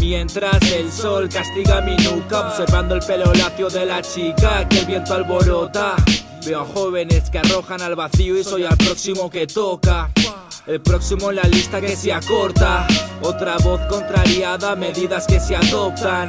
Mientras el sol castiga mi nuca, observando el pelo lacio de la chica que el viento alborota. Veo a jóvenes que arrojan al vacío y soy al próximo que toca. El próximo en la lista que se acorta. Otra voz contrariada, medidas que se adoptan.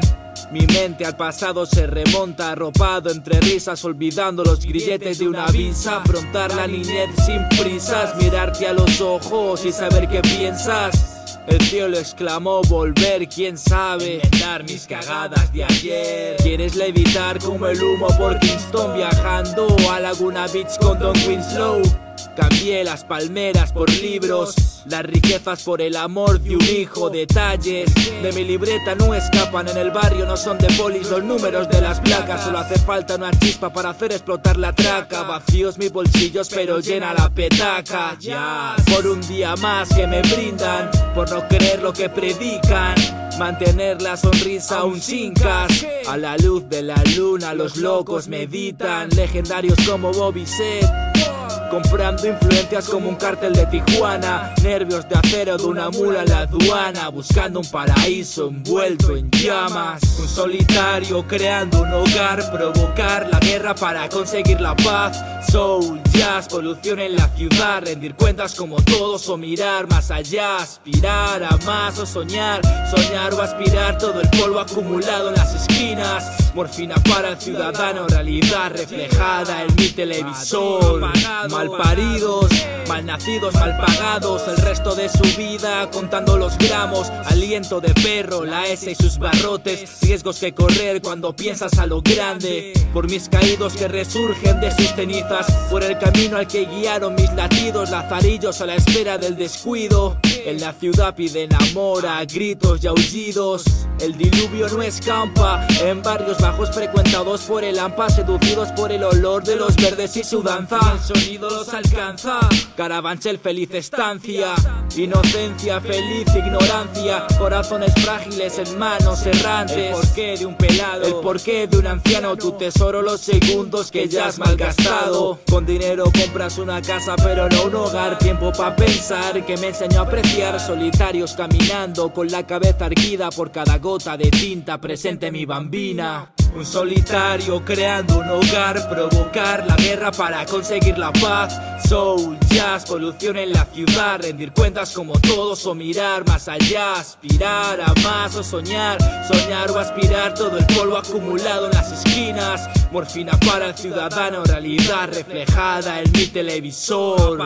Mi mente al pasado se remonta, arropado entre risas, olvidando los grilletes de una visa. Afrontar la niñez sin prisas, mirarte a los ojos y saber qué piensas. El cielo exclamó volver, quién sabe Dar mis cagadas de ayer. Quieres levitar como el humo por Kingston Viajando a Laguna Beach con Don Winslow Cambié las palmeras por libros, las riquezas por el amor de un hijo. Detalles de mi libreta no escapan en el barrio, no son de polis los números de las placas. Solo hace falta una chispa para hacer explotar la traca. Vacíos mis bolsillos, pero llena la petaca. Ya, por un día más que me brindan, por no creer lo que predican. Mantener la sonrisa aún sin cas A la luz de la luna los locos meditan Legendarios como Bobby Set Comprando influencias como un cártel de Tijuana. Nervios de acero de una mula en la aduana Buscando un paraíso envuelto en llamas. Un solitario creando un hogar Provocar la guerra para conseguir la paz. Soul, jazz, polución en la ciudad Rendir cuentas como todos o mirar más allá Aspirar a más o soñar. Soñar o aspirar todo el polvo acumulado en las esquinas Morfina para el ciudadano, realidad reflejada en mi televisor. Mal paridos, mal nacidos, mal pagados El resto de su vida contando los gramos Aliento de perro, la S y sus barrotes Riesgos que correr cuando piensas a lo grande Por mis caídos que resurgen de sus cenizas Por el camino al que guiaron mis latidos Lazarillos a la espera del descuido En la ciudad piden amor a gritos y aullidos El diluvio no escampa En barrios bajos frecuentados por el AMPA Seducidos por el olor de los verdes y su danza. El sonido los alcanza. Carabanchel feliz estancia Inocencia, feliz ignorancia Corazones frágiles en manos errantes. El porqué de un pelado. El porqué de un anciano. Tu tesoro los segundos que ya has malgastado. Con dinero compras una casa pero no un hogar. Tiempo pa' pensar que me enseñó a apreciar. Solitarios caminando con la cabeza erguida Por cada gota de tinta presente mi bambina. Un solitario creando un hogar, provocar la guerra para conseguir la paz. Soul, jazz, polución en la ciudad, rendir cuentas como todos o mirar más allá, aspirar a más o soñar, soñar o aspirar todo el polvo acumulado en las esquinas. Morfina para el ciudadano, realidad reflejada en mi televisor.